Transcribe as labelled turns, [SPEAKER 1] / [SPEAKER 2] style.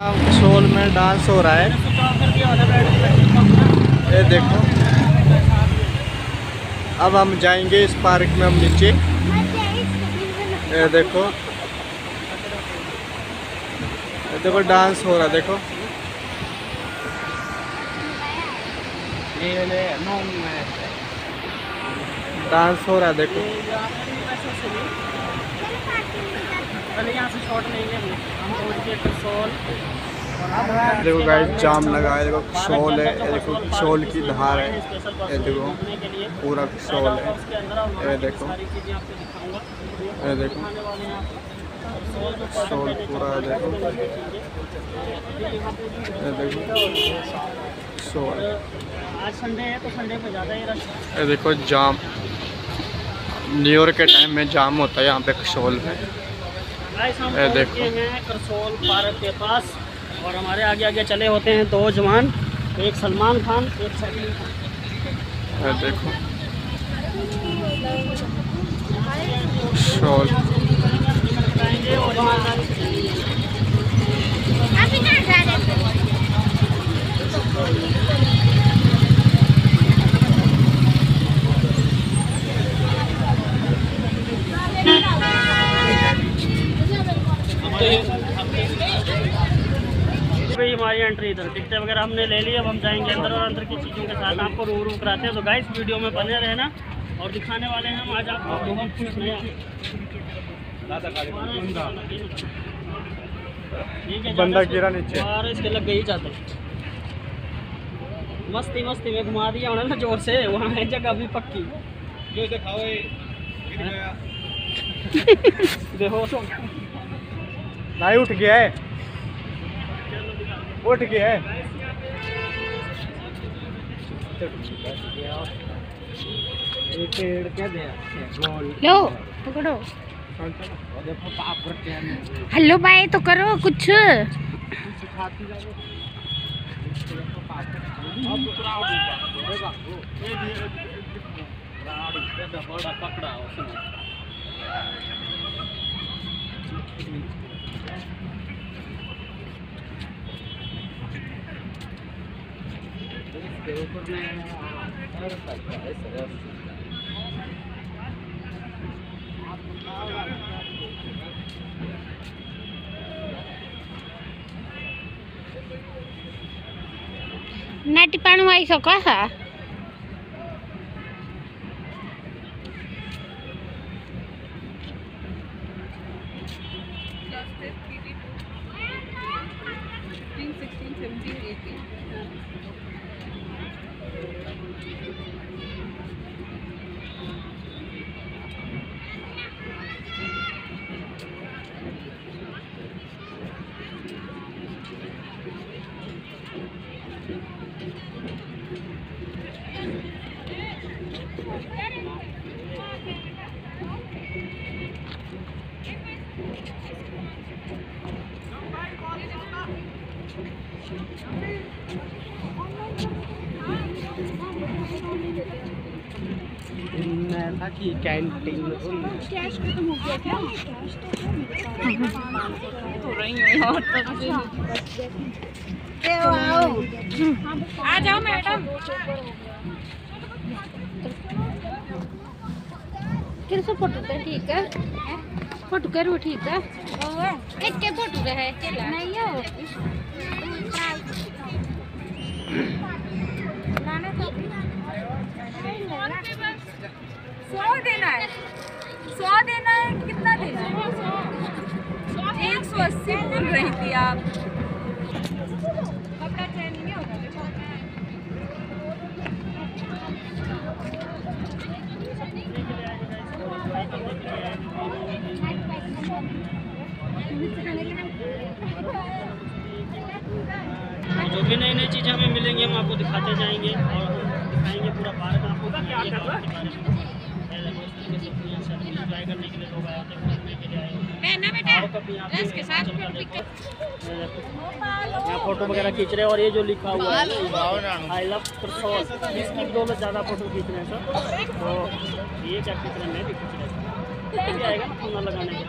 [SPEAKER 1] शोल में डांस हो रहा है। ये देखो। अब हम जाएँगे इस पार्क में हम नीचे। ये देखो। ये देखो, डांस हो रहा, देखो। डांस हो रहा, देखो।
[SPEAKER 2] पहले यहाँ से शॉट
[SPEAKER 1] देखो गाइस जाम लगा है, देखो शॉल है, ये देखो शॉल की धार है, ये देखो, पूरा शॉल है, ये देखो ये देखो, शॉल पूरा देखो, ये देखो, शॉल
[SPEAKER 2] आज संडे है तो संडे पे ज़्यादा ही रश
[SPEAKER 1] ये देखो जाम न्यू ईयर के टाइम में जाम होता है, यहाँ पे शॉल में
[SPEAKER 2] गाइस हम। हैं करसोल पार्क के पास और हमारे आगे आगे चले होते हैं दो जवान एक सलमान खान एक सलीम खान।
[SPEAKER 1] देखो। शॉल।
[SPEAKER 2] और भाई हमारी एंट्री इधर टिकटें वगैरह हमने ले ली अब हम जाएँगे अंदर और अंदर की चीज़ों के साथ आपको रू रू कराते हैं। तो गाइस वीडियो में बने रहना और दिखाने वाले हैं हम आज आपको
[SPEAKER 1] बंदा गिरा नीचे।
[SPEAKER 2] और इसके लग गई जाते मस्ती मस्ती में घुमा दिया उन्होंने ना ज़ोर से। वहाँ है जगह भी पक्की। बेहोश हो गया।
[SPEAKER 1] नहीं उठ गया है। उठ गया है।
[SPEAKER 3] लो पकड़ो। हेलो बाय तो करो कुछ। નાટી પાણું આવી શકો હા 50 kg. Thank you.
[SPEAKER 2] की कैंटीन
[SPEAKER 3] कैश हो गया क्या आ जाओ मैडम किरसे फ़ोटो तो ठीक है फ़ोटो करो ठीक है एक के फ़ोटो रहे नहीं हो। तो
[SPEAKER 4] सौ देना है। सौ देना है कितना देना है? एक सौ अस्सी बोल रही थी आप। कपड़ा चेंज नहीं होगा
[SPEAKER 2] भी नई नई चीज़ें हमें मिलेंगी हम आपको दिखाते जाएँगे और हम दिखाएँगे पूरा पार्क आपको एंजॉय करने के लिए लोग आए थे घूमने के लिए आए होते हैं।
[SPEAKER 3] पहना बेटा
[SPEAKER 2] और कभी यहाँ
[SPEAKER 3] फ़ोटो
[SPEAKER 2] है। वगैरह खींच रहे हैं और ये जो लिखा हुआ है आई लव इसकी बदौलत ज़्यादा फ़ोटो खींच रहे हैं सर तो ये क्या खींच रहे हैं मैं भी खींच रहा हूँ आएगा ना खाना लगाने के